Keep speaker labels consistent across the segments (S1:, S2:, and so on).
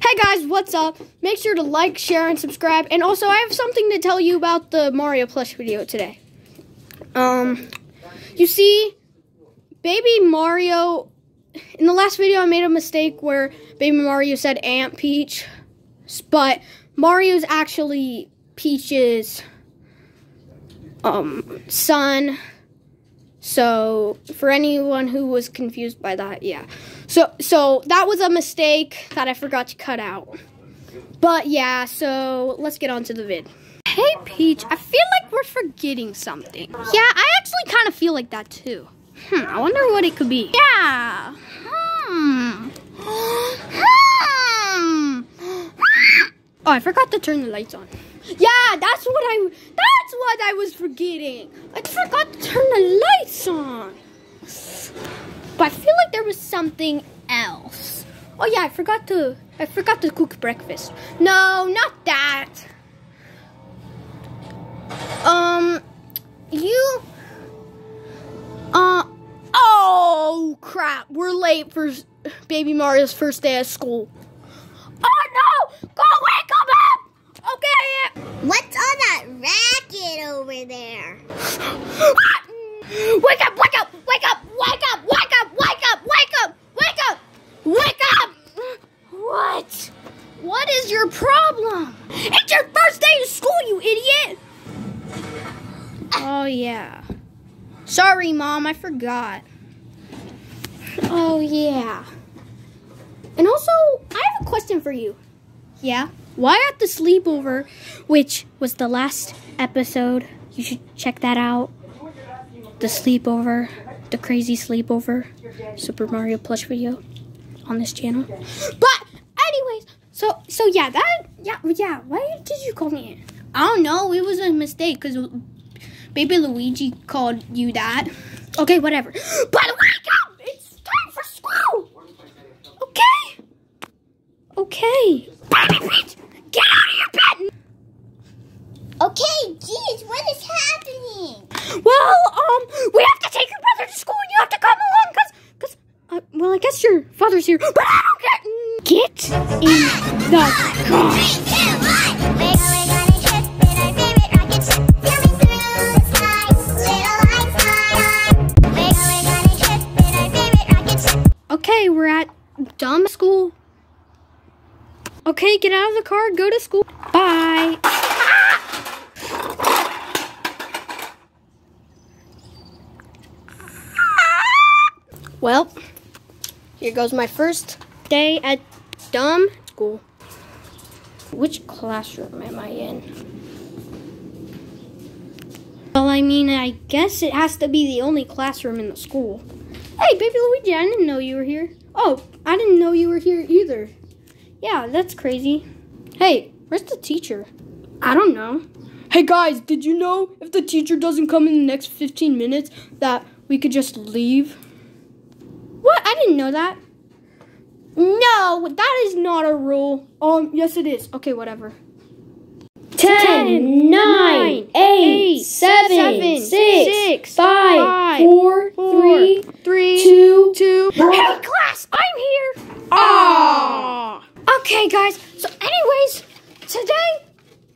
S1: Hey guys, what's up? Make sure to like, share, and subscribe. And also, I have something to tell you about the Mario plush video today. Um, you see, Baby Mario. In the last video, I made a mistake where Baby Mario said Aunt Peach, but Mario's actually Peach's um son. So, for anyone who was confused by that, yeah. So, so that was a mistake that I forgot to cut out. But yeah, so let's get on to the vid. Hey Peach, I feel like we're forgetting something. Yeah, I actually kind of feel like that too. Hmm, I wonder what it could be. Yeah. Hmm. Hmm. Oh, I forgot to turn the lights on. Yeah, that's what I that's what I was forgetting. I forgot to turn the lights on. But I feel like there was something else. Oh yeah, I forgot to I forgot to cook breakfast. No, not that. Um you uh oh crap, we're late for baby Mario's first day at school. Oh no! Go wake him up! Okay.
S2: Racket over there?
S1: Wake up, wake up, wake up, wake up, wake up, wake up, wake up, wake up, wake up! What? What is your problem? It's your first day of school, you idiot! Oh, yeah. Sorry, Mom, I forgot. Oh, yeah. And also, I have a question for you. Yeah? Why at the sleepover, which was the last episode, you should check that out. The sleepover, the crazy sleepover, Super Mario plush video on this channel. But anyways, so so yeah, that yeah yeah. Why did you call me? I don't know. It was a mistake because Baby Luigi called you that. Okay, whatever. But wake up! It's time for school. Okay. Okay. Baby Peach, get out of your bed.
S2: Okay, geez, what is happening?
S1: Well, um, we have to take your brother to school, and you have to come along, cause, cause, uh, well, I guess your father's here, but I don't get. Get in the car.
S2: Three, two, one. Wiggle, wiggle, and twist in our favorite rocket ship. Zooming through the sky, little lights light up. Wiggle, wiggle, and twist in our favorite rocket ship.
S1: Okay, we're at dumb school. Okay, get out of the car, go to school. Bye. Well, here goes my first day at dumb school. Which classroom am I in? Well, I mean, I guess it has to be the only classroom in the school. Hey, baby Luigi, I didn't know you were here. Oh, I didn't know you were here either. Yeah, that's crazy. Hey, where's the teacher? I don't know. Hey guys, did you know if the teacher doesn't come in the next 15 minutes that we could just leave? I didn't know that. No, that is not a rule. Um, yes it is. Okay, whatever.
S3: 10, 9, 8, 7, 6, 5, 4, 3,
S1: 3,
S3: 2,
S1: 2. Hey, class, I'm here. Ah. Okay, guys. So, anyways, today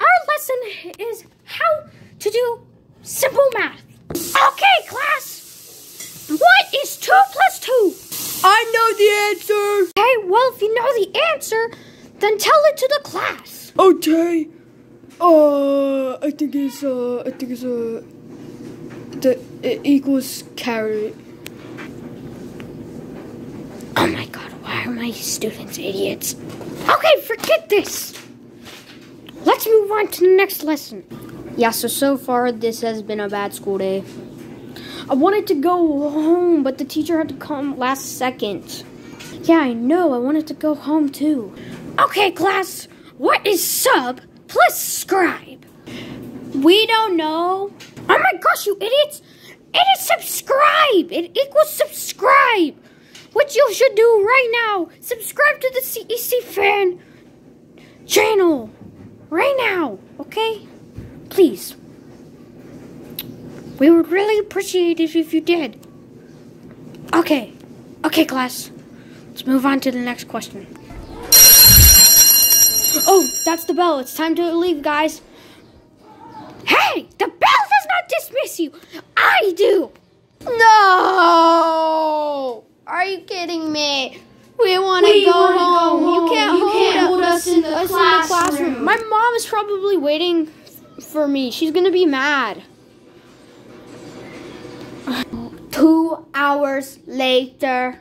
S1: our lesson is how to do simple math. Okay, class. What is 2 plus 2? I know the answer. Okay, well, if you know the answer, then tell it to the class.
S4: Okay. Uh, I think it's uh, I think it's uh, the it equals carrot.
S1: Oh my god, why are my students idiots? Okay, forget this. Let's move on to the next lesson. Yeah, so so far this has been a bad school day. I wanted to go home, but the teacher had to come last second. Yeah, I know. I wanted to go home too. Okay, class. What is sub plus scribe? We don't know. Oh my gosh, you idiots! It is subscribe. It equals subscribe. What you should do right now, subscribe to the CEC fan channel right now, okay? Please. We would really appreciate it if you did. Okay. Okay, class. Let's move on to the next question.
S3: Oh, that's the bell. It's time to leave, guys.
S1: Hey, the bell does not dismiss you. I do.
S3: No! Are you kidding me? We want to go
S1: go
S3: home. You can't,
S1: You
S3: hold,
S1: can't
S3: us,
S1: hold us in the
S3: us
S1: classroom.
S3: My mom is probably waiting for me. She's gonna be mad.
S1: Two hours later.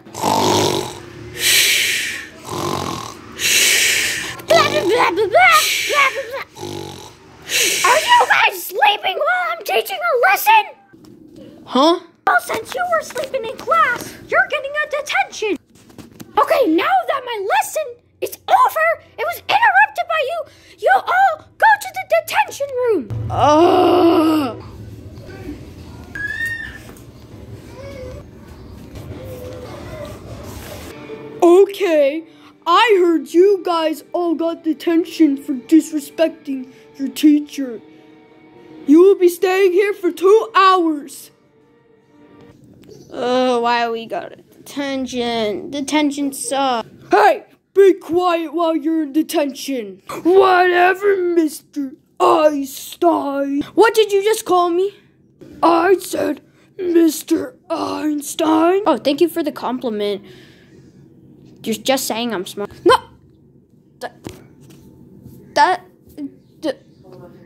S1: Are you guys sleeping while I'm teaching a lesson?
S3: Huh?
S1: Well, since you were sleeping in class, you're getting a detention. Okay, now that my lesson is over, it was interrupted by you. You all go to the detention room.
S3: Ugh.
S4: You guys all got detention for disrespecting your teacher. You will be staying here for two hours.
S3: Oh, why we got it? Detention. Detention sucks.
S4: Hey, be quiet while you're in detention. Whatever, Mr. Einstein.
S3: What did you just call me?
S4: I said, Mr. Einstein.
S3: Oh, thank you for the compliment. You're just saying I'm smart.
S4: No,
S3: That that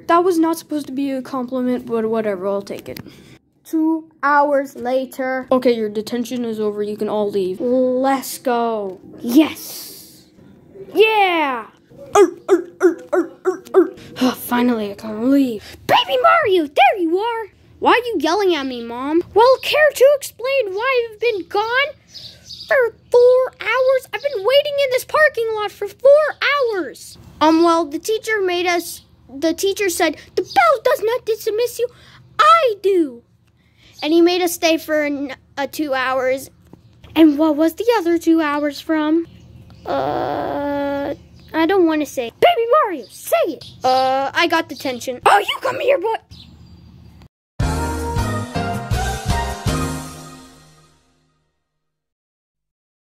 S3: that, was not supposed to be a compliment, but whatever. I'll take it.
S1: Two hours later.
S3: Okay, your detention is over. You can all leave.
S1: Let's go. Yes. Yeah.
S4: er.
S3: Finally, I can leave.
S1: Baby Mario, there you are.
S3: Why are you yelling at me, Mom?
S1: Well, care to explain why you've been gone for four hours? I've been waiting in this parking lot for four hours.
S3: Um, well, the teacher made us. The teacher said,
S1: The bell does not dismiss you. I do.
S3: and he made us stay for an, uh, two hours.
S1: And what was the other two hours from?
S3: Uh, I don't want to say.
S1: Baby Mario, say it.
S3: Uh, I got detention.
S1: Oh, you come here, boy.